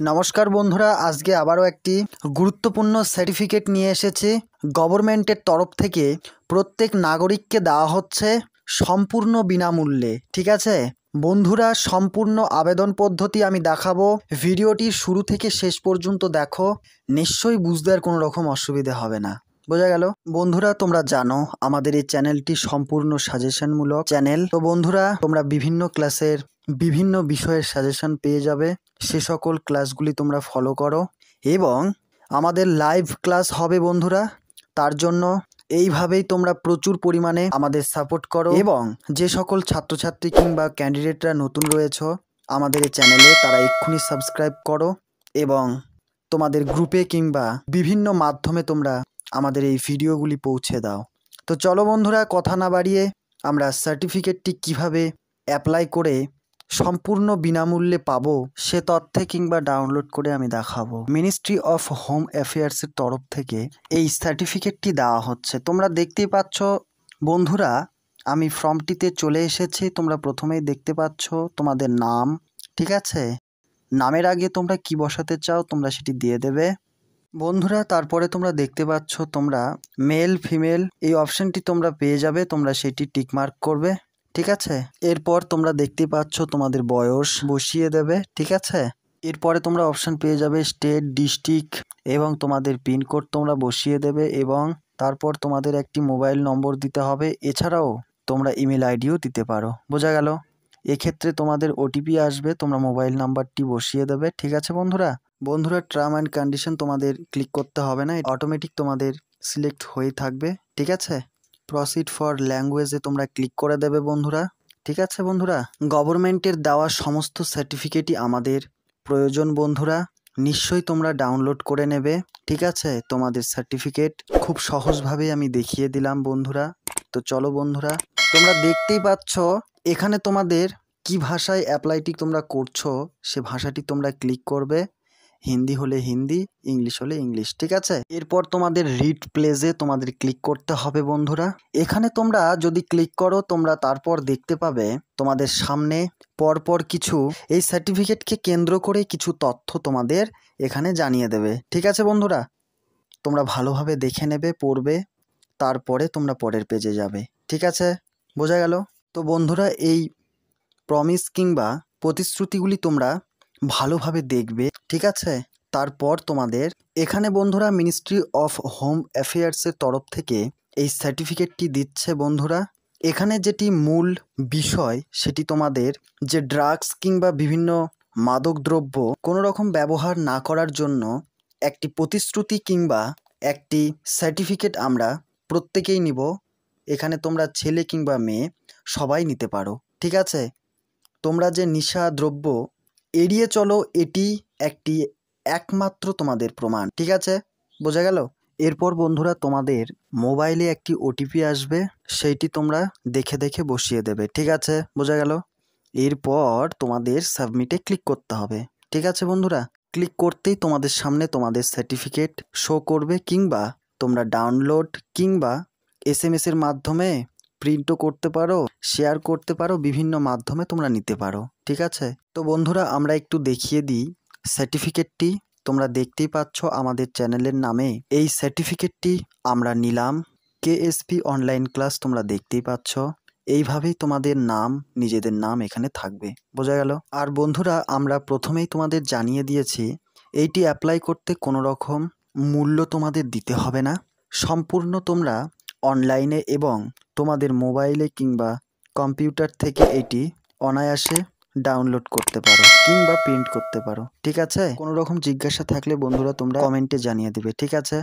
নমস্কার বন্ধুরা, আজকে আবারও একটি গুরুত্বপূর্ণ সার্টিফিকেট নিয়ে এসেছি। গভর্নমেন্টের তরফ থেকে প্রত্যেক নাগরিককে দেওয়া হচ্ছে সম্পূর্ণ বিনামূল্যে, ঠিক আছে? বন্ধুরা, সম্পূর্ণ আবেদন পদ্ধতি আমি দেখাবো। ভিডিওটি শুরু থেকে শেষ পর্যন্ত দেখো। নিশ্চয়ই বুঝতে আর কোনো রকম অসুবিধে হবে না। বোঝা গেল? বন্ধুরা, তোমরা জানো, আমাদের এই চ্যানেলটি সম্পূর্ণ সাজেশনমূলক চ্যানেল। তো বন্ধুরা, তোমরা বিভিন্ন ক্লাসের বিভিন্ন বিষয়ের সাজেশন পেয়ে যাবে। সে সকল ক্লাসগুলি তোমরা ফলো করো এবং আমাদের লাইভ ক্লাস হবে বন্ধুরা। তার জন্য এইভাবেই তোমরা প্রচুর পরিমাণে আমাদের সাপোর্ট করো এবং যে সকল ছাত্রছাত্রী কিংবা ক্যান্ডিডেটরা নতুন রয়েছ, আমাদের এই চ্যানেলে তারা এক্ষুনি সাবস্ক্রাইব করো এবং তোমাদের গ্রুপে কিংবা বিভিন্ন মাধ্যমে তোমরা আমাদের এই ভিডিওগুলি পৌঁছে দাও। তো চলো বন্ধুরা, কথা না বাড়িয়ে আমরা সার্টিফিকেটটি কীভাবে অ্যাপ্লাই করে সম্পূর্ণ বিনামূল্যে পাবো, সে তথ্যে কিংবা ডাউনলোড করে আমি দেখাবো। মিনিস্ট্রি অফ হোম অ্যাফেয়ার্সের তরফ থেকে এই সার্টিফিকেটটি দেওয়া হচ্ছে। তোমরা দেখতেই পাচ্ছ, বন্ধুরা, আমি ফর্মটিতে চলে এসেছি। তোমরা প্রথমেই দেখতে পাচ্ছ তোমাদের নাম, ঠিক আছে? নামের আগে তোমরা কি বসাতে চাও, তোমরা সেটি দিয়ে দেবে। বন্ধুরা, তারপরে তোমরা দেখতে পাচ্ছ তোমরা মেল ফিমেল এই অপশানটি তোমরা পেয়ে যাবে, তোমরা সেটি টিকমার্ক করবে। ঠিক আছে? এরপর তোমরা দেখতে পাচ্ছ তোমাদের বয়স বসিয়ে দেবে, ঠিক আছে? এরপরে তোমরা অপশন পেয়ে যাবে স্টেট ডিস্ট্রিক্ট এবং তোমাদের পিনকোড তোমরা বসিয়ে দেবে এবং তারপর তোমাদের একটি মোবাইল নম্বর দিতে হবে। এছাড়াও তোমরা ইমেল আইডিও দিতে পারো। বোঝা গেল? এক্ষেত্রে তোমাদের ওটিপি আসবে, তোমরা মোবাইল নাম্বারটি বসিয়ে দেবে, ঠিক আছে বন্ধুরা? বন্ধুরা টার্ম অ্যান্ড কন্ডিশন তোমাদের ক্লিক করতে হবে না অটোমেটিক তোমাদের সিলেক্ট হয়ে থাকবে, ঠিক আছে? প্রসিড ফর ল্যাঙ্গুয়েজে তোমরা ক্লিক করে দেবে বন্ধুরা। ঠিক আছে বন্ধুরা? গভর্নমেন্টের দেওয়া সমস্ত সার্টিফিকেটই আমাদের প্রয়োজন বন্ধুরা। নিশ্চয়ই তোমরা ডাউনলোড করে নেবে। ঠিক আছে? তোমাদের সার্টিফিকেট খুব সহজভাবেই আমি দেখিয়ে দিলাম বন্ধুরা। তো চলো বন্ধুরা, তোমরা দেখতেই পাচ্ছ, এখানে তোমাদের কি ভাষায় অ্যাপ্লাইটি তোমরা করছ, সে ভাষাটি তোমরা ক্লিক করবে। হিন্দি হলে হিন্দি, ইংলিশ হলে ইংলিশ, ঠিক আছে? এরপর তোমাদের রিড প্লেজে তোমাদের ক্লিক করতে হবে বন্ধুরা। এখানে তোমরা যদি ক্লিক করো, তোমরা তারপর দেখতে পাবে তোমাদের সামনে পরপর কিছু এই সার্টিফিকেটকে কেন্দ্র করে কিছু তথ্য তোমাদের এখানে জানিয়ে দেবে। ঠিক আছে বন্ধুরা? তোমরা ভালোভাবে দেখে নেবে, পড়বে, তারপরে তোমরা পরের পেজে যাবে। ঠিক আছে? বোঝা গেল? তো বন্ধুরা, এই প্রমিস কিংবা প্রতিশ্রুতিগুলি তোমরা ভালোভাবে দেখবে, ঠিক আছে? তারপর তোমাদের, এখানে বন্ধুরা মিনিস্ট্রি অফ হোম অ্যাফেয়ার্সের তরফ থেকে এই সার্টিফিকেটটি দিচ্ছে বন্ধুরা। এখানে যেটি মূল বিষয়, সেটি তোমাদের যে ড্রাগস কিংবা বিভিন্ন মাদক দ্রব্য কোনো রকম ব্যবহার না করার জন্য একটি প্রতিশ্রুতি কিংবা একটি সার্টিফিকেট আমরা প্রত্যেকেই নিব। এখানে তোমরা ছেলে কিংবা মেয়ে সবাই নিতে পারো, ঠিক আছে? তোমরা যে নিশা দ্রব্য এড়িয়ে চলো, এটি একটি একমাত্র তোমাদের প্রমাণ, ঠিক আছে? বোঝা গেল? এরপর বন্ধুরা তোমাদের মোবাইলে একটি ওটিপি আসবে, সেইটি তোমরা দেখে দেখে বসিয়ে দেবে, ঠিক আছে? বোঝা গেল? এরপর তোমাদের সাবমিটে ক্লিক করতে হবে, ঠিক আছে বন্ধুরা? ক্লিক করতেই তোমাদের সামনে তোমাদের সার্টিফিকেট শো করবে, কিংবা তোমরা ডাউনলোড কিংবা এস এর মাধ্যমে প্রিন্টও করতে পারো শেয়ার করতে পারো, বিভিন্ন মাধ্যমে তোমরা নিতে পারো, ঠিক আছে? তো বন্ধুরা, আমরা একটু দেখিয়ে দিই সার্টিফিকেটটি তোমরা দেখতেই পাচ্ছ আমাদের চ্যানেলের নামে এই সার্টিফিকেটটি আমরা নিলাম। কেএসপি অনলাইন ক্লাস তোমরা দেখতেই পাচ্ছ। এইভাবেই তোমাদের নাম, নিজেদের নাম এখানে থাকবে, বোঝা গেল? আর বন্ধুরা, আমরা প্রথমেই তোমাদের জানিয়ে দিয়েছি, এইটি অ্যাপ্লাই করতে কোনো রকম মূল্য তোমাদের দিতে হবে না। সম্পূর্ণ তোমরা অনলাইনে এবং তোমাদের মোবাইলে কিংবা কম্পিউটার থেকে এটি অনায়াসে ডাউনলোড করতে পারো কিংবা প্রিন্ট করতে পারো। ঠিক আছে? কোনো রকম জিজ্ঞাসা থাকলে বন্ধুরা তোমরা কমেন্টে জানিয়ে দিবে। ঠিক আছে?